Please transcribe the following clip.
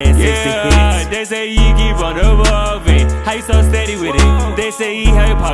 Yeah, they say he keep on evolving. How you so steady with it? They say he you pocket.